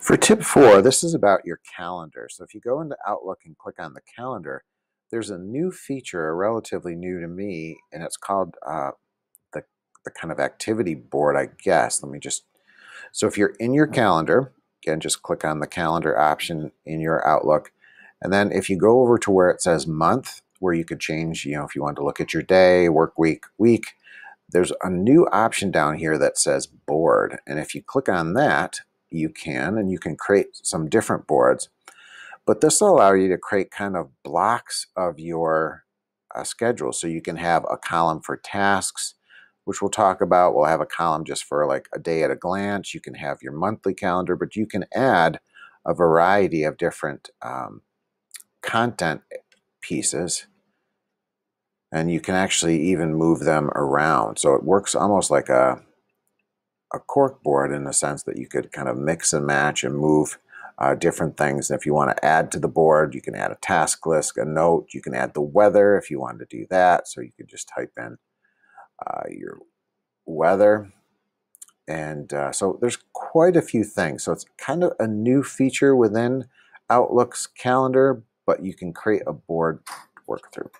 For tip four, this is about your calendar. So if you go into Outlook and click on the calendar, there's a new feature, relatively new to me, and it's called uh, the, the kind of activity board, I guess. Let me just, so if you're in your calendar, again, just click on the calendar option in your Outlook. And then if you go over to where it says month, where you could change, you know, if you want to look at your day, work week, week, there's a new option down here that says board. And if you click on that, you can, and you can create some different boards. But this will allow you to create kind of blocks of your uh, schedule. So you can have a column for tasks, which we'll talk about. We'll have a column just for like a day at a glance. You can have your monthly calendar, but you can add a variety of different um, content pieces. And you can actually even move them around. So it works almost like a a cork board in the sense that you could kind of mix and match and move uh, different things. And if you want to add to the board, you can add a task list, a note. You can add the weather if you wanted to do that. So you could just type in uh, your weather. And uh, so there's quite a few things. So it's kind of a new feature within Outlook's calendar, but you can create a board to work through.